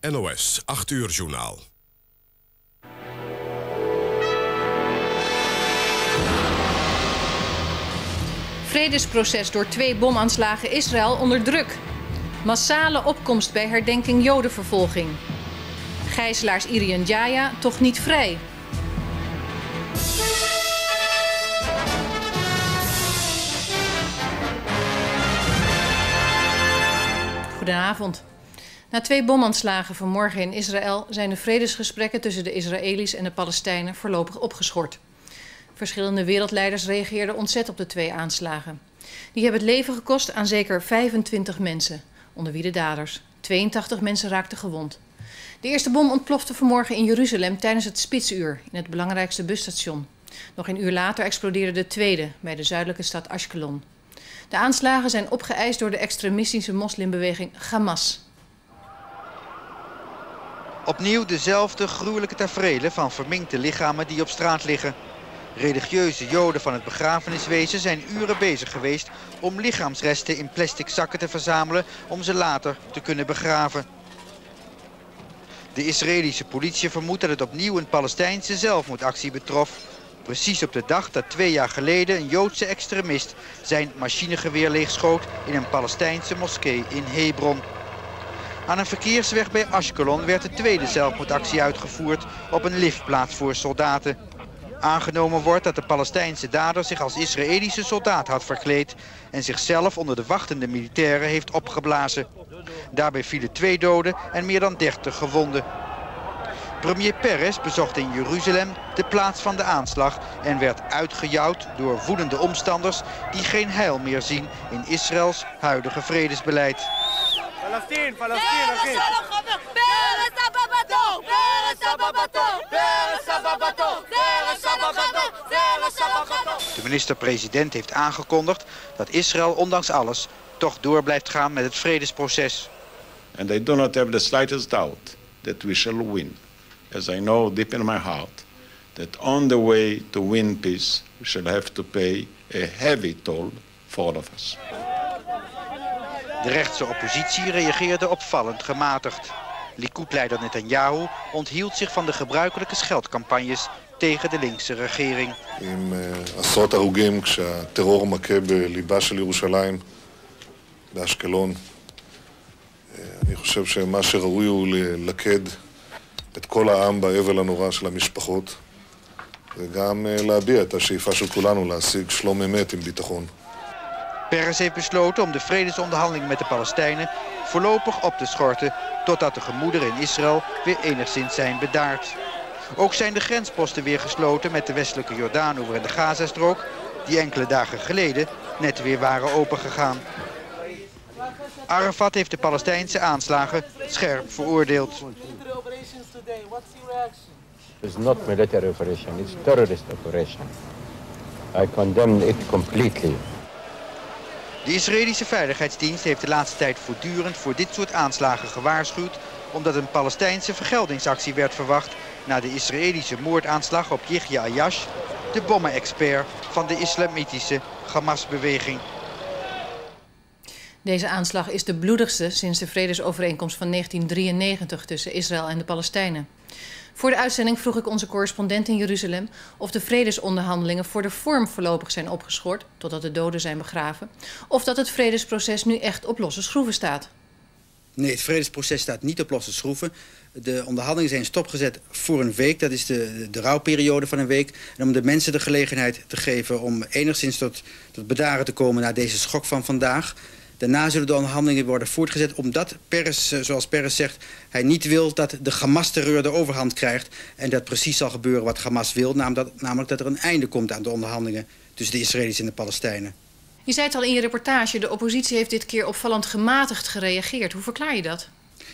NOS 8 uur journaal. Vredesproces door twee bomaanslagen Israël onder druk. Massale opkomst bij herdenking Jodenvervolging. Gijzelaars Irian Jaya toch niet vrij. Goedenavond. Na twee bomaanslagen vanmorgen in Israël zijn de vredesgesprekken tussen de Israëli's en de Palestijnen voorlopig opgeschort. Verschillende wereldleiders reageerden ontzet op de twee aanslagen. Die hebben het leven gekost aan zeker 25 mensen, onder wie de daders. 82 mensen raakten gewond. De eerste bom ontplofte vanmorgen in Jeruzalem tijdens het spitsuur in het belangrijkste busstation. Nog een uur later explodeerde de tweede bij de zuidelijke stad Ashkelon. De aanslagen zijn opgeëist door de extremistische moslimbeweging Hamas. Opnieuw dezelfde gruwelijke taferelen van verminkte lichamen die op straat liggen. Religieuze joden van het begrafeniswezen zijn uren bezig geweest om lichaamsresten in plastic zakken te verzamelen om ze later te kunnen begraven. De Israëlische politie vermoedt dat het opnieuw een Palestijnse zelfmoordactie betrof. Precies op de dag dat twee jaar geleden een Joodse extremist zijn machinegeweer leegschoot in een Palestijnse moskee in Hebron. Aan een verkeersweg bij Ashkelon werd de tweede zelfmoordactie uitgevoerd op een liftplaats voor soldaten. Aangenomen wordt dat de Palestijnse dader zich als Israëlische soldaat had verkleed en zichzelf onder de wachtende militairen heeft opgeblazen. Daarbij vielen twee doden en meer dan 30 gewonden. Premier Peres bezocht in Jeruzalem de plaats van de aanslag en werd uitgejouwd door woedende omstanders die geen heil meer zien in Israëls huidige vredesbeleid. Palestijn, Palestijn, De minister-president heeft aangekondigd dat Israël ondanks alles toch door blijft gaan met het vredesproces. And I do not have the slightest doubt that we shall win. As I know deep in my heart that on the way to win peace we shall have to pay a heavy toll for all of us. De rechtse oppositie reageerde opvallend gematigd. Likud-leider Netanyahu onthield zich van de gebruikelijke scheldcampagnes tegen de linkse regering. עם עשרות הרוגים כשהטרור מכה בליבה של ירושלים, באשקלון. אני חושב שמה שראוי הוא ללכד את כל העם באבל הנורא של המשפחות, וגם להביע את השאיפה של כולנו להשיג שלום אמת עם ביטחון. Peres heeft besloten om de vredesonderhandelingen met de Palestijnen voorlopig op te schorten totdat de gemoederen in Israël weer enigszins zijn bedaard. Ook zijn de grensposten weer gesloten met de westelijke Jordaanoever en de Gazastrook... die enkele dagen geleden net weer waren opengegaan. Arafat heeft de Palestijnse aanslagen scherp veroordeeld. It's not military operation, it's terrorist operation. I condemn it completely. De Israëlische Veiligheidsdienst heeft de laatste tijd voortdurend voor dit soort aanslagen gewaarschuwd... omdat een Palestijnse vergeldingsactie werd verwacht... na de Israëlische moordaanslag op Yihya Ayash... de bommenexpert van de islamitische Hamas-beweging. Deze aanslag is de bloedigste sinds de vredesovereenkomst van 1993 tussen Israël en de Palestijnen. Voor de uitzending vroeg ik onze correspondent in Jeruzalem of de vredesonderhandelingen voor de vorm voorlopig zijn opgeschort, totdat de doden zijn begraven, of dat het vredesproces nu echt op losse schroeven staat. Nee, het vredesproces staat niet op losse schroeven. De onderhandelingen zijn stopgezet voor een week. Dat is de, de rouwperiode van een week. En om de mensen de gelegenheid te geven om enigszins tot, tot bedaren te komen... na deze schok van vandaag. Daarna zullen de onderhandelingen worden voortgezet... omdat Peres, zoals Peres zegt, hij niet wil dat de Hamas-terreur de overhand krijgt... en dat precies zal gebeuren wat Hamas wil... namelijk dat er een einde komt aan de onderhandelingen... tussen de Israëli's en de Palestijnen. Je zei het al in je reportage, de oppositie heeft dit keer opvallend gematigd gereageerd. Hoe verklaar je dat?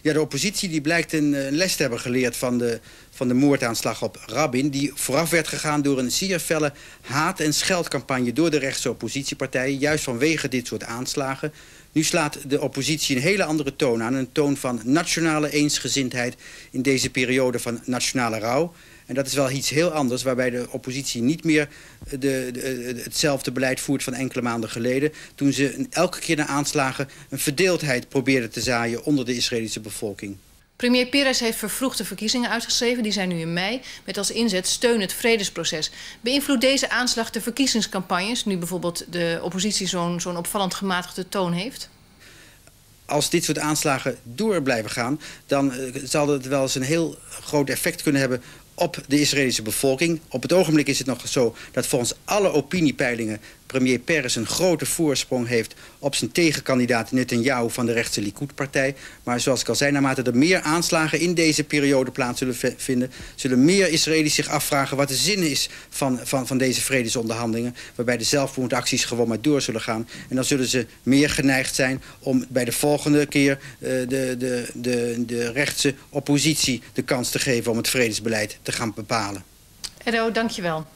Ja, de oppositie die blijkt een, een les te hebben geleerd van de, van de moordaanslag op Rabin... die vooraf werd gegaan door een zeer felle haat- en scheldcampagne... door de rechtse oppositiepartijen, juist vanwege dit soort aanslagen. Nu slaat de oppositie een hele andere toon aan. Een toon van nationale eensgezindheid in deze periode van nationale rouw. En dat is wel iets heel anders, waarbij de oppositie niet meer de, de, hetzelfde beleid voert van enkele maanden geleden. Toen ze elke keer na aanslagen een verdeeldheid probeerden te zaaien onder de Israëlische bevolking. Premier Perez heeft vervroegde verkiezingen uitgeschreven. Die zijn nu in mei. Met als inzet steun het vredesproces. Beïnvloedt deze aanslag de verkiezingscampagnes... nu bijvoorbeeld de oppositie zo'n zo'n opvallend gematigde toon heeft? als dit soort aanslagen door blijven gaan... dan uh, zal het wel eens een heel groot effect kunnen hebben op de Israëlische bevolking. Op het ogenblik is het nog zo dat volgens alle opiniepeilingen premier Peres een grote voorsprong heeft op zijn tegenkandidaat Netanyahu van de rechtse Likud-partij. Maar zoals ik al zei, naarmate er meer aanslagen in deze periode plaats zullen vinden, zullen meer Israëli's zich afvragen wat de zin is van, van, van deze vredesonderhandelingen, waarbij de zelfmoordacties gewoon maar door zullen gaan. En dan zullen ze meer geneigd zijn om bij de volgende keer uh, de, de, de, de rechtse oppositie de kans te geven om het vredesbeleid te gaan bepalen. Edo, dankjewel.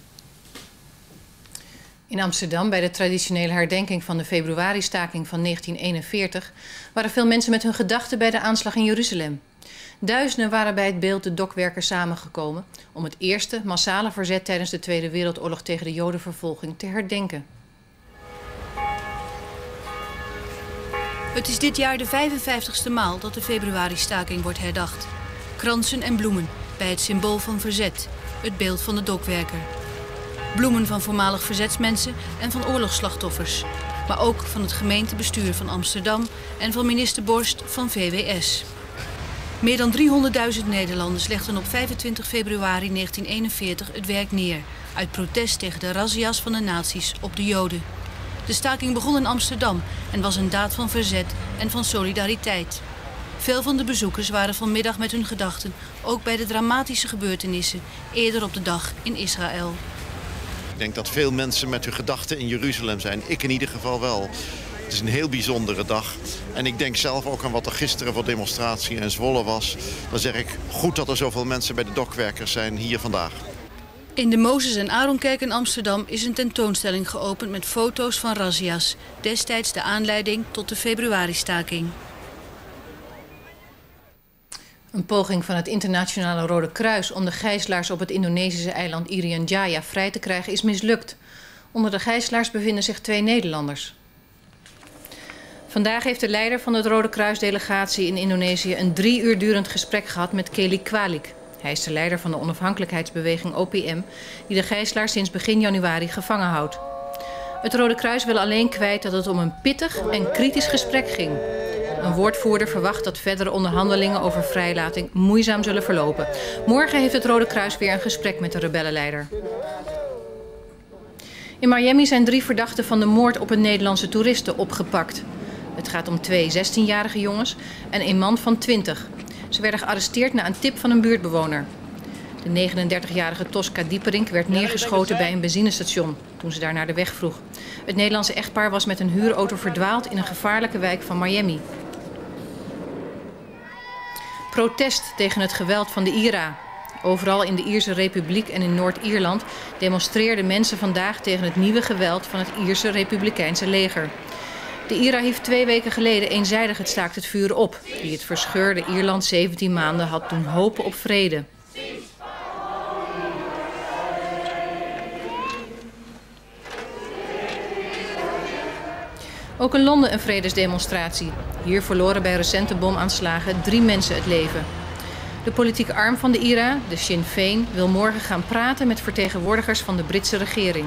In Amsterdam, bij de traditionele herdenking van de februaristaking van 1941, waren veel mensen met hun gedachten bij de aanslag in Jeruzalem. Duizenden waren bij het beeld de dokwerkers samengekomen om het eerste massale verzet tijdens de Tweede Wereldoorlog tegen de Jodenvervolging te herdenken. Het is dit jaar de 55ste maal dat de februaristaking wordt herdacht. Kransen en bloemen bij het symbool van verzet, het beeld van de dokwerker. Bloemen van voormalig verzetsmensen en van oorlogsslachtoffers. Maar ook van het gemeentebestuur van Amsterdam en van minister Borst van VWS. Meer dan 300.000 Nederlanders legden op 25 februari 1941 het werk neer... uit protest tegen de razzia's van de nazi's op de Joden. De staking begon in Amsterdam en was een daad van verzet en van solidariteit. Veel van de bezoekers waren vanmiddag met hun gedachten ook bij de dramatische gebeurtenissen eerder op de dag in Israël. Ik denk dat veel mensen met hun gedachten in Jeruzalem zijn. Ik in ieder geval wel. Het is een heel bijzondere dag. En ik denk zelf ook aan wat er gisteren voor demonstratie in Zwolle was. Dan zeg ik, goed dat er zoveel mensen bij de dokwerkers zijn hier vandaag. In de Mozes en Aaronkerk in Amsterdam is een tentoonstelling geopend met foto's van razzia's. Destijds de aanleiding tot de februaristaking. Een poging van het internationale Rode Kruis om de gijzelaars op het Indonesische eiland Irian Jaya vrij te krijgen is mislukt. Onder de gijzelaars bevinden zich twee Nederlanders. Vandaag heeft de leider van het Rode Kruisdelegatie in Indonesië een drie uur durend gesprek gehad met Kelly Kwalik. Hij is de leider van de onafhankelijkheidsbeweging OPM, die de gijzelaars sinds begin januari gevangen houdt. Het Rode Kruis wil alleen kwijt dat het om een pittig en kritisch gesprek ging. Een woordvoerder verwacht dat verdere onderhandelingen over vrijlating moeizaam zullen verlopen. Morgen heeft het Rode Kruis weer een gesprek met de rebellenleider. In Miami zijn drie verdachten van de moord op een Nederlandse toeriste opgepakt. Het gaat om twee 16-jarige jongens en een man van 20. Ze werden gearresteerd na een tip van een buurtbewoner. De 39-jarige Tosca Dieperink werd neergeschoten bij een benzinestation toen ze daar naar de weg vroeg. Het Nederlandse echtpaar was met een huurauto verdwaald in een gevaarlijke wijk van Miami protest tegen het geweld van de IRA. Overal in de Ierse Republiek en in Noord-Ierland demonstreerden mensen vandaag tegen het nieuwe geweld van het Ierse Republikeinse leger. De IRA hief twee weken geleden eenzijdig het staakt het vuren op, die het verscheurde Ierland 17 maanden had doen hopen op vrede. Ook in Londen een vredesdemonstratie. Hier verloren bij recente bomaanslagen drie mensen het leven. De politieke arm van de IRA, de Sinn Féin, wil morgen gaan praten met vertegenwoordigers van de Britse regering.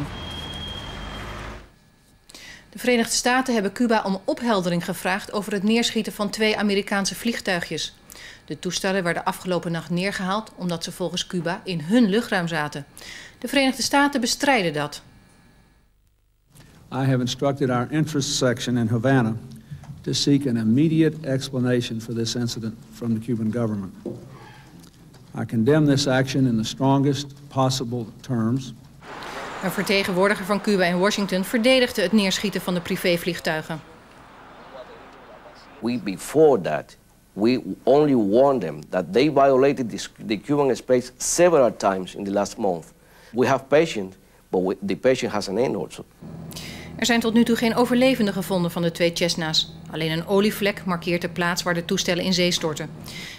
De Verenigde Staten hebben Cuba om opheldering gevraagd over het neerschieten van twee Amerikaanse vliegtuigjes. De toestellen werden afgelopen nacht neergehaald omdat ze volgens Cuba in hun luchtruim zaten. De Verenigde Staten bestrijden dat. I have instructed our interest section in Havana to seek an immediate explanation for this incident from the Cuban government. I condemn this action in the strongest possible terms. Een vertegenwoordiger van Cuba in Washington verdedigde het neerschieten van de privévliegtuigen. We before that we only warned them that they violated this, the Cuban space several times in the last month. We have patience, but we, the patient has an end also. Er zijn tot nu toe geen overlevenden gevonden van de twee Cessna's. Alleen een olievlek markeert de plaats waar de toestellen in zee storten.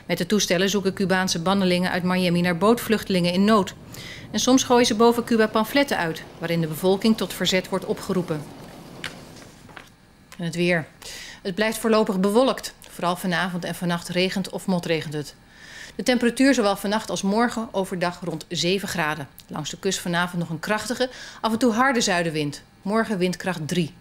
Met de toestellen zoeken Cubaanse bandelingen uit Miami naar bootvluchtelingen in nood. En soms gooien ze boven Cuba pamfletten uit, waarin de bevolking tot verzet wordt opgeroepen. En het weer. Het blijft voorlopig bewolkt. Vooral vanavond en vannacht regent of motregent het. De temperatuur zowel vannacht als morgen overdag rond 7 graden. Langs de kust vanavond nog een krachtige, af en toe harde zuidenwind. Morgen windkracht 3.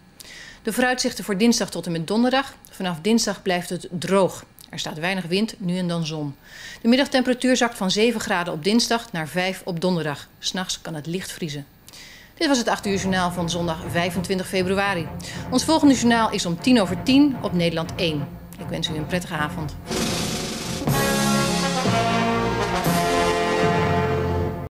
De vooruitzichten voor dinsdag tot en met donderdag. Vanaf dinsdag blijft het droog. Er staat weinig wind, nu en dan zon. De middagtemperatuur zakt van 7 graden op dinsdag naar 5 op donderdag. S'nachts kan het licht vriezen. Dit was het 8 uur journaal van zondag 25 februari. Ons volgende journaal is om 10 over 10 op Nederland 1. Ik wens u een prettige avond.